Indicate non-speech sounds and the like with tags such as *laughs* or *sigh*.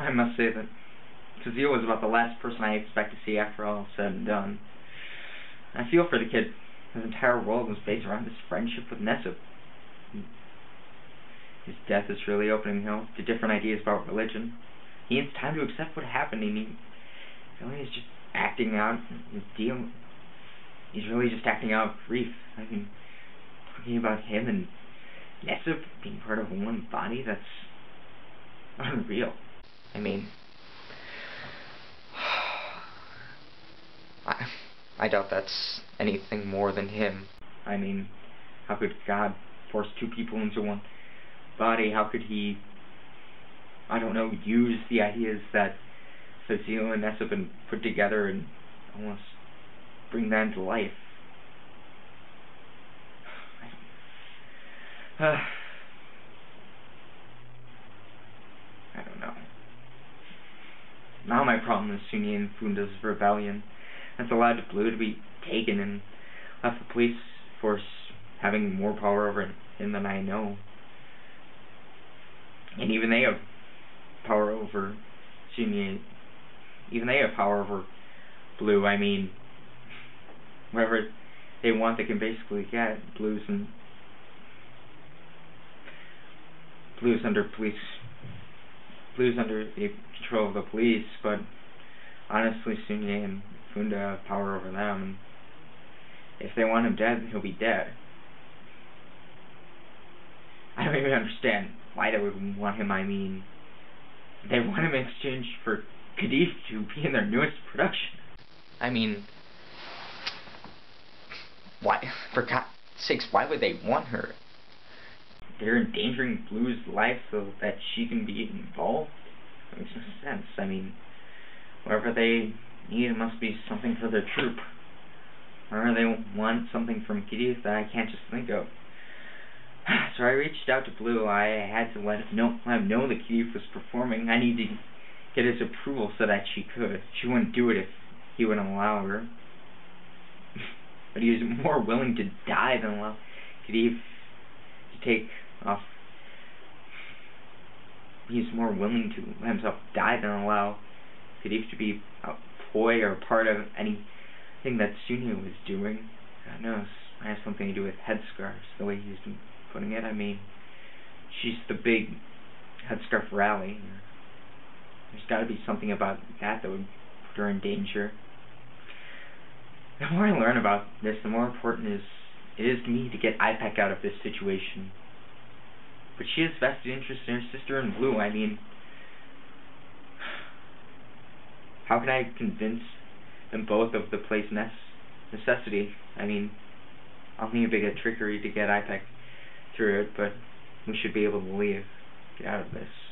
I must say that Kazeel was about the last person I expect to see after all said and done. I feel for the kid. His entire world was based around his friendship with Nessa. His death is really opening him to different ideas about religion. He needs time to accept what happened, and he really is just acting out his deal. He's really just acting out grief. I mean, talking about him and Nessa being part of one body, that's unreal. I mean, I, I doubt that's anything more than him. I mean, how could God force two people into one body? How could he, I don't know, use the ideas that Cecile and Ness have been put together and almost bring that into life? *sighs* *sighs* *sighs* Uh, I don't know. Now my problem is Sunay and Funda's rebellion. That's allowed Blue to be taken and left the police force having more power over him than I know. And even they have power over Sunay. Even they have power over Blue. I mean, whatever they want, they can basically get. Blues and Blues under police Blues under the control of the police, but honestly, Sunay and Funda have power over them. If they want him dead, he'll be dead. I don't even understand why they would want him. I mean, they want him in exchange for Kadife to be in their newest production. I mean, why? For God's sakes, why would they want her? They're endangering Blue's life so that she can be involved? That makes no sense. I mean, whatever they need must be something for their troupe. Or they want something from Kitty that I can't just think of. *sighs* So I reached out to Blue. I had to let him know, let him know that Kitty was performing. I need to get his approval so that she could. She wouldn't do it if he wouldn't allow her. *laughs* but he was more willing to die than allow Kitty to take He's more willing to let himself die than allow Kadife to be a toy or part of anything that Sunay was doing. God knows. I have something to do with headscarves, the way he's been putting it. I mean, she's the big headscarf rally. There's got to be something about that that would put her in danger. The more I learn about this, the more important is it is to me to get Ipek out of this situation. But she has vested interest in her sister in blue. I mean, how can I convince them both of the place ness necessity? I mean, I'll need a bit of trickery to get Ipek through it, but we should be able to leave, get out of this.